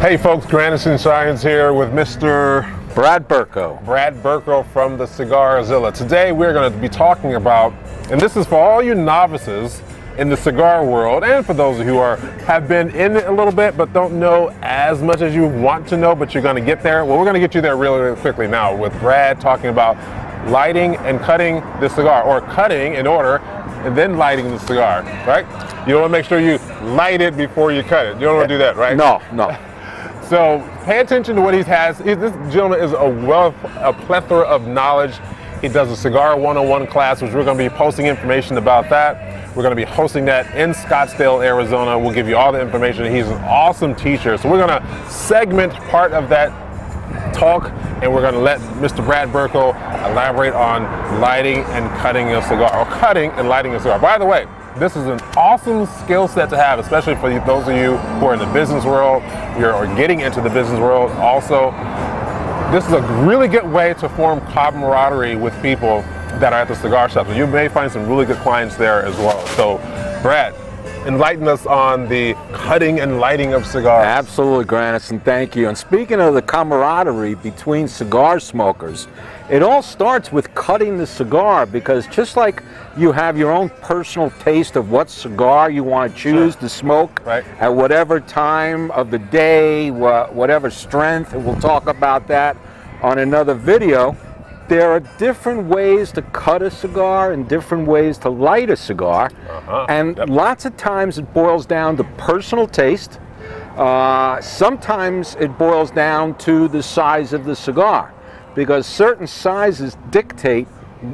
Hey folks, Grandison Shines here with Mr. Brad Berko. Brad Berko from the Cigarzilla. Today we're going to be talking about, and this is for all you novices in the cigar world, and for those who are have been in it a little bit but don't know as much as you want to know, but you're going to get there. Well, we're going to get you there really, really quickly now with Brad talking about lighting and cutting the cigar, or cutting in order and then lighting the cigar, right? You want to make sure you light it before you cut it. You don't want to do that, right? No, no. So pay attention to what he has. This gentleman is a wealth, a plethora of knowledge. He does a cigar 101 class, which we're going to be posting information about that. We're going to be hosting that in Scottsdale, Arizona. We'll give you all the information. He's an awesome teacher. So we're going to segment part of that talk and we're going to let Mr. Brad Berko elaborate on lighting and cutting a cigar, or cutting and lighting a cigar. By the way, this is an awesome skill set to have, especially for those of you who are in the business world, you're getting into the business world. Also, this is a really good way to form camaraderie with people that are at the cigar shop. So you may find some really good clients there as well. So, Brad, enlighten us on the cutting and lighting of cigars. Absolutely, Grandison, thank you. And speaking of the camaraderie between cigar smokers, it all starts with cutting the cigar because just like you have your own personal taste of what cigar you want to choose sure. to smoke right. at whatever time of the day, whatever strength, and we'll talk about that on another video there are different ways to cut a cigar and different ways to light a cigar. Uh-huh. And yep. lots of times it boils down to personal taste. Uh, sometimes it boils down to the size of the cigar because certain sizes dictate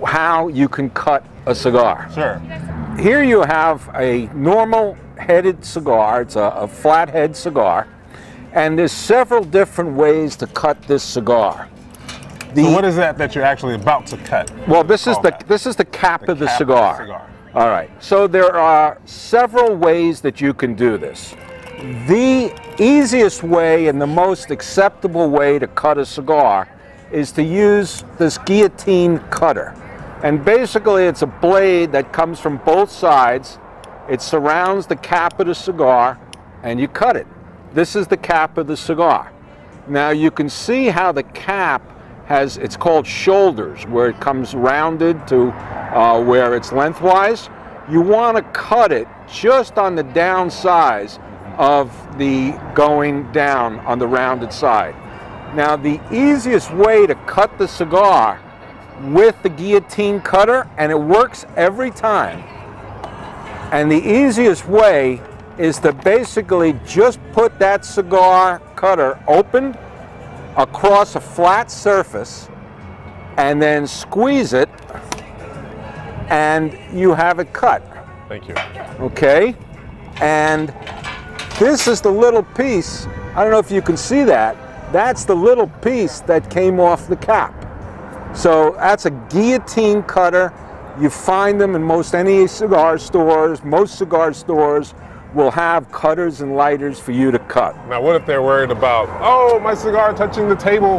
how you can cut a cigar. Sure. Here you have a normal headed cigar, it's a, a flathead cigar, and there's several different ways to cut this cigar. The, so what is that that you're actually about to cut? Well, this is oh, the that? this is the cap, the of, the cap cigar. of the cigar. All right. So there are several ways that you can do this. The easiest way and the most acceptable way to cut a cigar is to use this guillotine cutter. And basically it's a blade that comes from both sides. It surrounds the cap of the cigar and you cut it. This is the cap of the cigar. Now you can see how the cap has, it's called shoulders, where it comes rounded to uh, where it's lengthwise. You want to cut it just on the down size of the going down on the rounded side. Now the easiest way to cut the cigar with the guillotine cutter, and it works every time, and the easiest way is to basically just put that cigar cutter open across a flat surface and then squeeze it and you have it cut. Thank you. Okay? And this is the little piece, I don't know if you can see that, that's the little piece that came off the cap. So that's a guillotine cutter. You find them in most any cigar stores, most cigar stores will have cutters and lighters for you to cut. Now, what if they're worried about, oh, my cigar touching the table?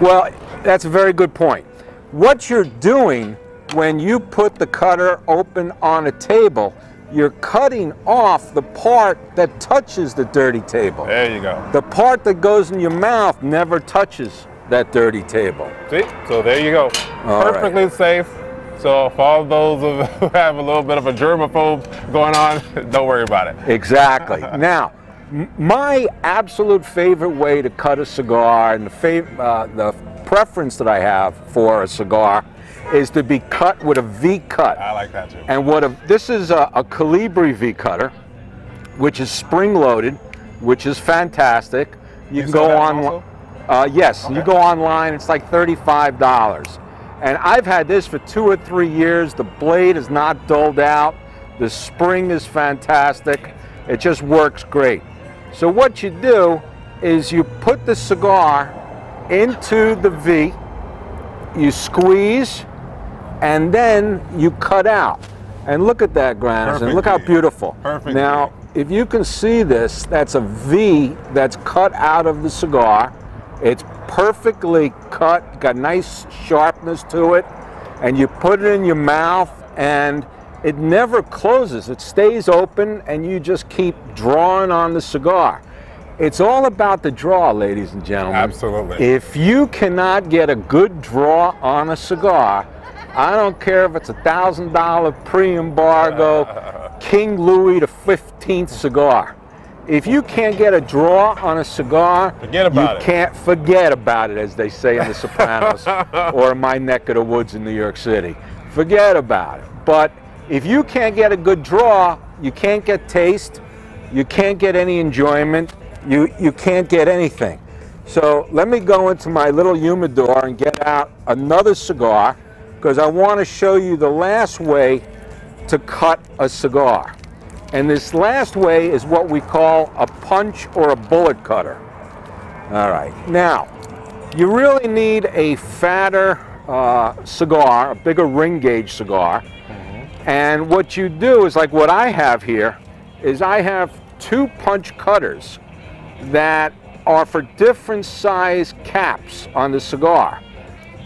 Well, that's a very good point. What you're doing when you put the cutter open on a table, you're cutting off the part that touches the dirty table. There you go. The part that goes in your mouth never touches that dirty table. See? So there you go. All Perfectly right. safe. So for all those who have a little bit of a germaphobe going on, don't worry about it. Exactly. now, my absolute favorite way to cut a cigar and the, uh, the preference that I have for a cigar is to be cut with a V cut. I like that too. And what a, this is a, a Colibri V cutter, which is spring loaded, which is fantastic. You, you can go on. Uh, yes, okay. you go online. It's like thirty-five dollars. And I've had this for two or three years. The blade is not dulled out. The spring is fantastic. It just works great. So what you do is you put the cigar into the V, you squeeze, and then you cut out. And look at that, Granison. Look how beautiful. Perfect. Now, if you can see this, that's a V that's cut out of the cigar. It's perfectly cut, got nice sharpness to it, and you put it in your mouth and it never closes. It stays open and you just keep drawing on the cigar. It's all about the draw, ladies and gentlemen. Absolutely. If you cannot get a good draw on a cigar, I don't care if it's a thousand dollar pre-embargo King Louis the Fifteenth cigar. If you can't get a draw on a cigar, Forget about you it. can't forget about it, as they say in The Sopranos or in my neck of the woods in New York City. Forget about it. But if you can't get a good draw, you can't get taste, you can't get any enjoyment, you, you can't get anything. So let me go into my little humidor and get out another cigar because I want to show you the last way to cut a cigar. And this last way is what we call a punch or a bullet cutter. All right, now you really need a fatter uh, cigar, a bigger ring gauge cigar. And what you do is like what I have here is I have two punch cutters that are for different size caps on the cigar.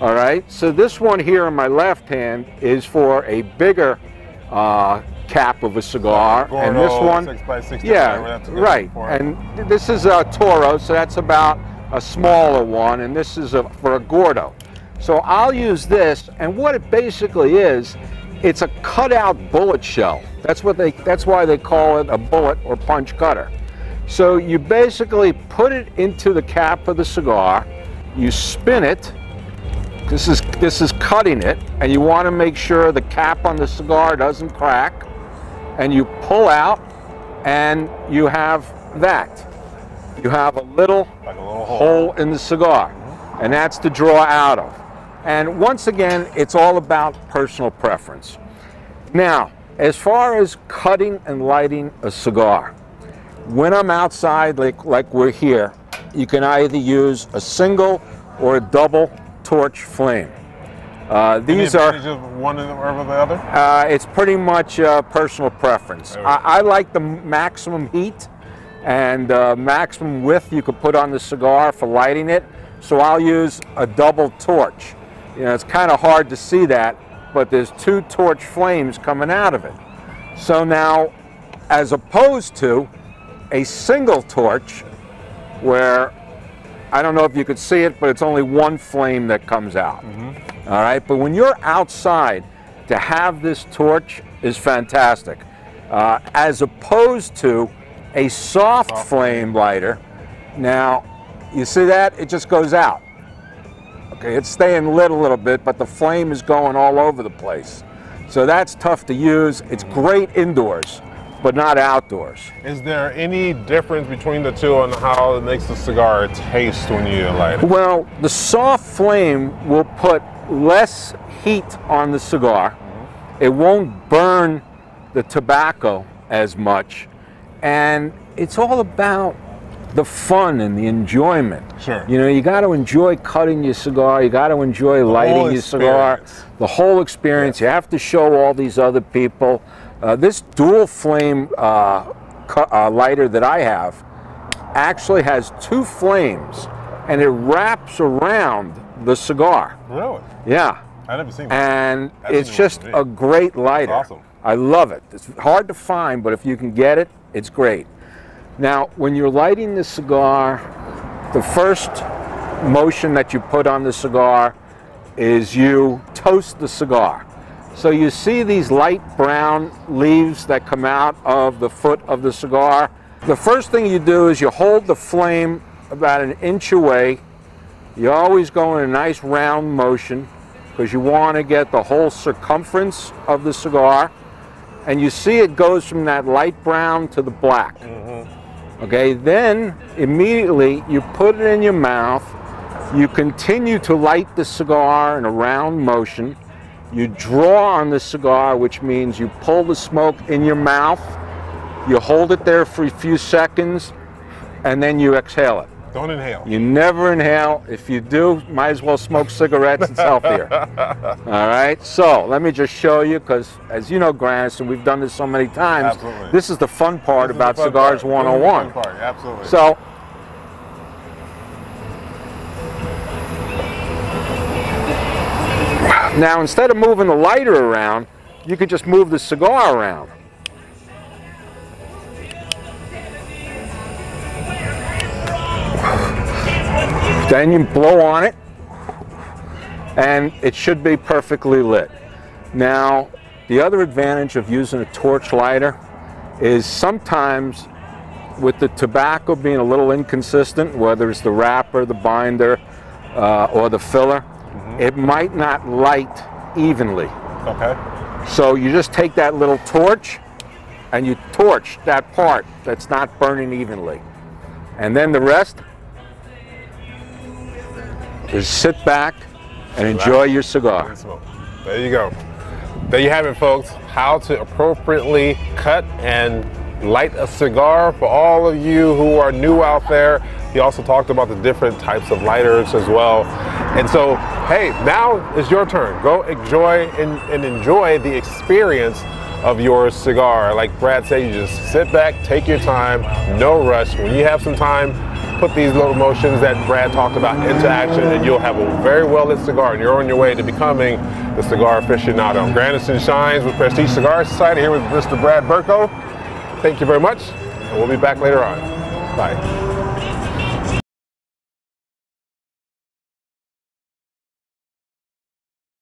All right, so this one here in my left hand is for a bigger uh, cap of a cigar, and this Gordo, one, 6 by yeah, right. And this is a Toro, so that's about a smaller one, and this is a, for a Gordo. So I'll use this, and what it basically is, it's a cutout bullet shell. That's what they. That's why they call it a bullet or punch cutter. So you basically put it into the cap of the cigar, you spin it. This is this is cutting it, and you want to make sure the cap on the cigar doesn't crack. And you pull out, and you have that. You have a little Like a little hole. hole in the cigar, and that's to draw out of. And once again, it's all about personal preference. Now, as far as cutting and lighting a cigar, when I'm outside, like, like we're here, you can either use a single or a double torch flame. Uh, these are. one over the other? Uh, it's pretty much uh, personal preference. I, I like the maximum heat and uh, maximum width you could put on the cigar for lighting it. So I'll use a double torch. You know, it's kind of hard to see that, but there's two torch flames coming out of it. So now, as opposed to a single torch, where I don't know if you could see it, but it's only one flame that comes out. All right, but when you're outside, to have this torch is fantastic. Uh, as opposed to a soft, Soft flame lighter. Now, you see that? It just goes out. Okay, it's staying lit a little bit, but the flame is going all over the place. So that's tough to use. It's great indoors, but not outdoors. Is there any difference between the two on how it makes the cigar taste when you light it? Well, the soft flame will put less heat on the cigar. Mm-hmm. It won't burn the tobacco as much. And it's all about the fun and the enjoyment. Sure. You know, you got to enjoy cutting your cigar, you got to enjoy lighting your cigar, the whole experience. You have to show all these other people. Uh, this dual flame uh, uh, lighter that I have actually has two flames and it wraps around the cigar. Really? Yeah. I never seen that. And That's it's just a great lighter. awesome. I love it. It's hard to find, but if you can get it, it's great. Now, when you're lighting the cigar, the first motion that you put on the cigar is you toast the cigar. So you see these light brown leaves that come out of the foot of the cigar. The first thing you do is you hold the flame about an inch away. You always go in a nice round motion because you want to get the whole circumference of the cigar. And you see it goes from that light brown to the black. Mm-hmm. Okay, then immediately you put it in your mouth. You continue to light the cigar in a round motion. You draw on the cigar, which means you pull the smoke in your mouth. You hold it there for a few seconds, and then you exhale it. Don't inhale. You never inhale. If you do, might as well smoke cigarettes. It's healthier. All right. So let me just show you, because as you know, Grant, and we've done this so many times. Absolutely. This is the fun part This about Cigars part. This is the 101. fun oh part, Absolutely. So now instead of moving the lighter around, you could just move the cigar around. Then you blow on it, and it should be perfectly lit. Now, the other advantage of using a torch lighter is sometimes with the tobacco being a little inconsistent, whether it's the wrapper, the binder, uh, or the filler, it might not light evenly. Okay. So you just take that little torch and you torch that part that's not burning evenly. And then the rest is sit back and enjoy your cigar. There you go. There you have it, folks. How to appropriately cut and light a cigar for all of you who are new out there. He also talked about the different types of lighters as well. And so, hey, now it's your turn. Go enjoy and, and enjoy the experience of your cigar. Like Brad said, you just sit back, take your time, no rush. When you have some time, put these little motions that Brad talked about into action and you'll have a very well lit cigar and you're on your way to becoming the cigar aficionado. Grandison Shines with Prestige Cigar Society here with Mr. Brad Berko. Thank you very much and we'll be back later on. Bye.